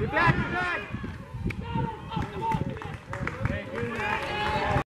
You're back.